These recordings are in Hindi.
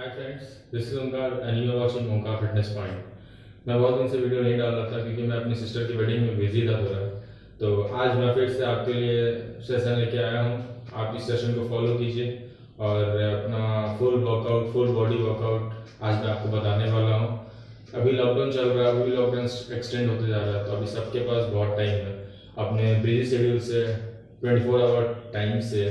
Hi friends this is Omkar and you are watching Omkar fitness point मैं बहुत दिन से वीडियो नहीं डाल रहा था क्योंकि मैं अपनी सिस्टर की वेडिंग में बिज़ी था थोड़ा तो आज मैं फिर से आपके लिए सेशन लेके आया हूँ। आप इस सेशन को फॉलो कीजिए और अपना full workout full body workout आज मैं आपको बताने वाला हूँ। अभी लॉकडाउन चल रहा है, अभी लॉकडाउन एक्सटेंड होते जा रहा है तो अभी सबके पास बहुत टाइम है। अपने बिज़ी शेड्यूल से 24 आवर टाइम से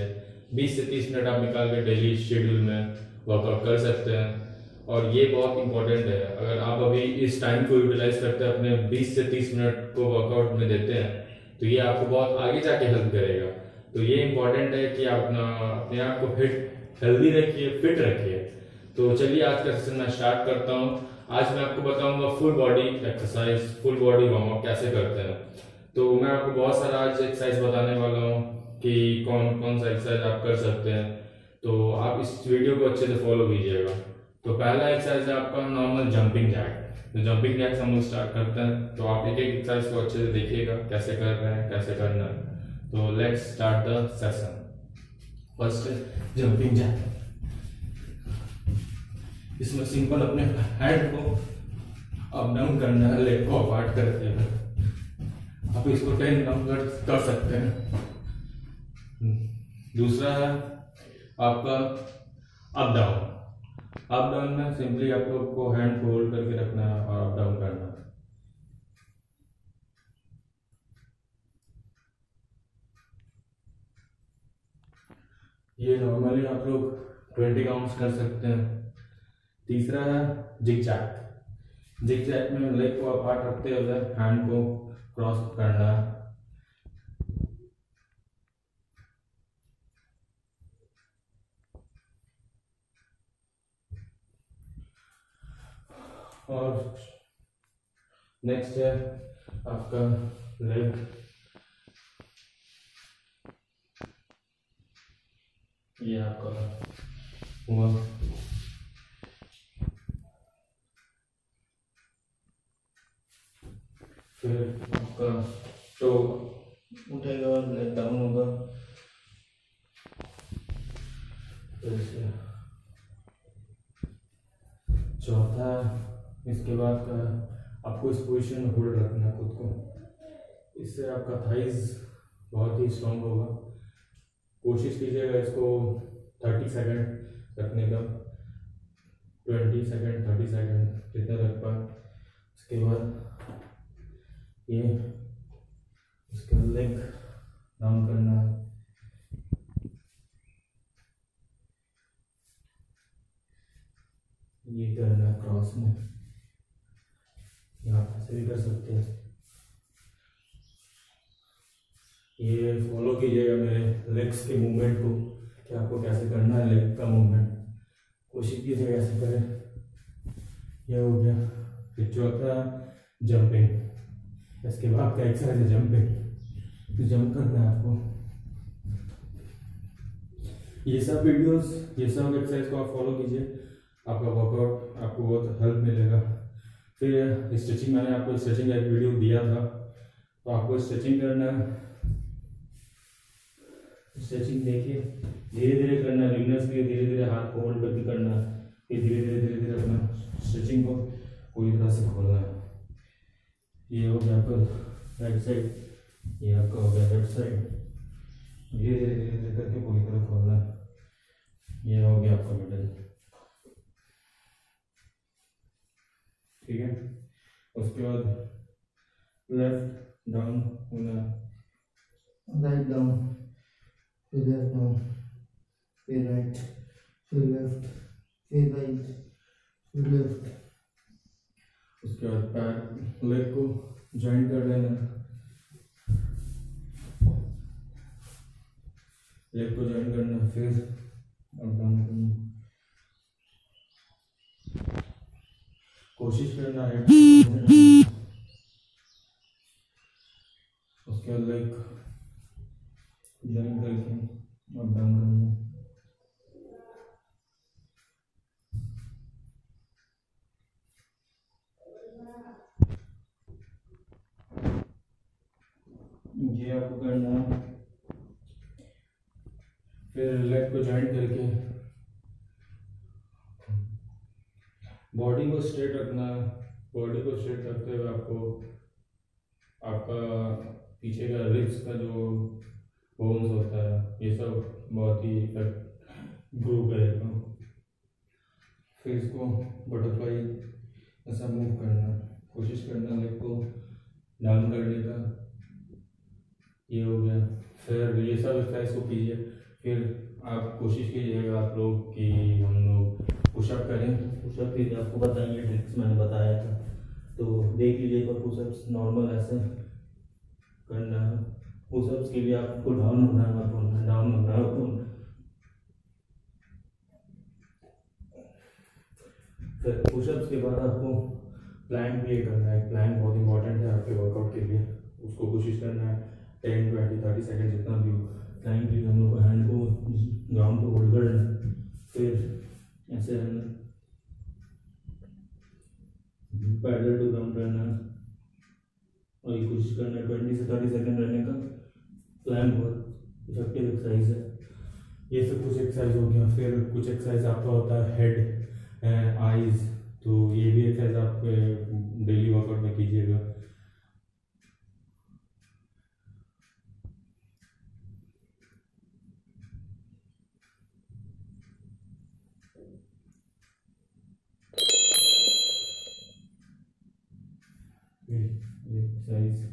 20 से 30 मिनट आप निकाल के डेली शेड्यूल में वर्कआउट कर सकते हैं। और ये बहुत इंपॉर्टेंट है। अगर आप अभी इस टाइम को यूटिलाइज करते हैं, अपने 20 से 30 मिनट को वर्कआउट में देते हैं तो ये आपको बहुत आगे जाके हेल्प करेगा। तो ये इंपॉर्टेंट है कि आप अपना, अपने आप को फिट हेल्दी रखिए फिट रखिए। तो चलिए आज का सेशन मैं स्टार्ट करता हूँ। आज मैं आपको बताऊँगा full body exercise full body warm up कैसे करते हैं। तो मैं आपको बहुत सारा आज एक्सरसाइज बताने वाला हूँ कि कौन कौन सा एक्सरसाइज आप कर सकते हैं। तो आप इस वीडियो को अच्छे से फॉलो कीजिएगा। तो पहला एक्सरसाइज है आपका नॉर्मल जंपिंग जैक तो जंपिंग जैक हम लोग स्टार्ट करते हैं। तो आप एक एक एक्सरसाइज को अच्छे से देखिएगा कैसे कर रहे हैं कैसे करना है। तो let's start the session first jumping jack इसमें सिंपल अपने हेड को अप डाउन करना है लेग को अपार्ट करते हैं आप इसको टेन डाउन कर, कर सकते हैं। दूसरा है आपका अप डाउन अप डाउन में सिंपली आप लोग को हैंड होल्ड करके रखना है और अप डाउन करना। है ये नॉर्मली आप लोग ट्वेंटी काउंट्स कर सकते हैं। तीसरा है जिग जैक जिग जैक में लेग को अपार्ट रखते हुए हैंड को क्रॉस करना। है और नेक्स्ट है आपका लेग ये आपका हुआ फिर आपका टो उठेगा लेग डाउन होगा चौथा इसके बाद आपको इस पोजीशन में होल्ड रखना है खुद को। इससे आपका थाइज बहुत ही स्ट्रांग होगा। कोशिश कीजिएगा इसको थर्टी सेकेंड रखने का। ट्वेंटी सेकेंड थर्टी सेकेंड जितना रख पाए। उसके बाद ये, इसका लेग डाउन करना है। ये करना है क्रॉस में। यहाँ ऐसे भी कर सकते हैं। ये फॉलो कीजिएगा मेरे लेग्स के मूवमेंट को, कि आपको कैसे करना है लेग का मूवमेंट कोशिश कीजिएगा ऐसे करें। यह हो गया। फिर चौथा जंपिंग इसके बाद का एक्सरसाइज है जंपिंग तो जंप करना है आपको। ये सब वीडियोस ये सब एक्सरसाइज को आप फॉलो कीजिए। आपका वर्कआउट आपको बहुत हेल्प मिलेगा। फिर स्ट्रेचिंग मैंने आपको स्ट्रेचिंग का एक वीडियो दिया था। तो आपको स्ट्रेचिंग करना स्ट्रेचिंग देखिए धीरे धीरे करना बिगनर्स के धीरे धीरे हाथ को होल्ड करके करना फिर धीरे धीरे धीरे धीरे अपना स्ट्रेचिंग को पूरी तरह से खोलना है। ये हो गया आपका राइट साइड ये आपका हो गया लेफ़्ट साइड धीरे धीरे धीरे धीरे करके पूरी तरह खोलना है ये हो गया आपका मिडल ठीक है? उसके बाद लेफ़्ट डाउन होना। राइट डाउन फिर लेफ़्ट डाउन फिर राइट फिर लेफ़्ट फिर राइट फिर लेफ़्ट उसके बाद पैर लेग को ज्वाइन कर लेना। लेग को ज्वाइन करना फिर अप डाउन करना। कोशिश करना है। उसके लाइक ज्वाइन करके अप डाउन करना। ये आपको करना है। फिर लेग को ज्वाइन करके बॉडी को स्ट्रेट रखना है बॉडी को स्ट्रेट रखते हुए आपको, आपका पीछे का रिब्स का जो बोन्स होता है, ये सब बहुत ही ग्रो करेगा फिर इसको बटरफ्लाई ऐसा मूव करना, कोशिश करना लेग को डाउन करने का। ये हो गया। फिर ये सब एक्सरसाइज को कीजिए। फिर आप कोशिश कीजिएगा आप लोग कि हम लोग पुशअप करें, पुशअप के लिए आपको बताएँगे ट्रिक्स मैंने बताया था। तो देख लीजिए एक पुशअप्स नॉर्मल ऐसे करना है। पुशअप्स के लिए आपको डाउन होना है अप होना, डाउन होना है होना फिर पुशअप्स के बाद आपको प्लैंक प्ले करना है। प्लैंक बहुत इंपॉर्टेंट है आपके वर्कआउट के लिए। उसको कोशिश करना है। टेन, ट्वेंटी, थर्टी सेकेंड जितना भी हो। प्लैंक के लिए हम लोग हैंड को ग्राउंड को होल्ड करना फिर ऐसे रहना पैडल टू ग्राउंड रहना और ये कोशिश करना ट्वेंटी से थर्टी सेकेंड रहने का प्लान बहुत इफ़ेक्टिव एक्सरसाइज है। ये सब कुछ एक्सरसाइज हो गया, फिर कुछ एक्सरसाइज आपका होता है हेड आईज तो ये भी एक्सरसाइज आप डेली वर्कआउट में कीजिएगा एक्सरसाइज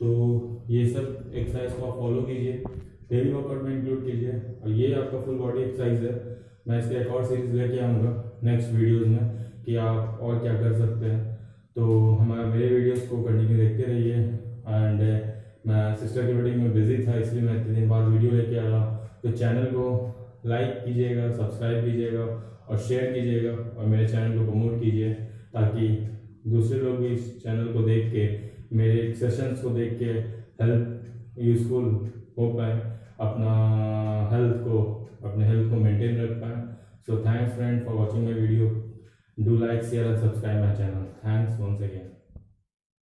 तो ये सब एक्सरसाइज को आप फॉलो कीजिए। डेली वर्कआउट में इंक्लूड कीजिए। और ये आपका फुल बॉडी एक्सरसाइज है। मैं इसके एक और सीरीज़ लेके आऊँगा नेक्स्ट वीडियोस में कि आप और क्या कर सकते हैं। तो हमारे, मेरे वीडियोस को कंटिन्यू देखते रहिए। एंड मैं सिस्टर की वेडिंग में बिज़ी था, इसलिए मैं इतने दिन बाद वीडियो लेके आया। तो चैनल को लाइक कीजिएगा सब्सक्राइब कीजिएगा। और शेयर कीजिएगा और मेरे चैनल को प्रमोट कीजिए ताकि दूसरे लोग भी इस चैनल को देख के, मेरे सेशंस को देख के हेल्प यूजफुल हो पाए, अपना हेल्थ को, अपने हेल्थ को मेंटेन रख पाए। So thanks friend for watching my video do like share and subscribe my channel thanks once again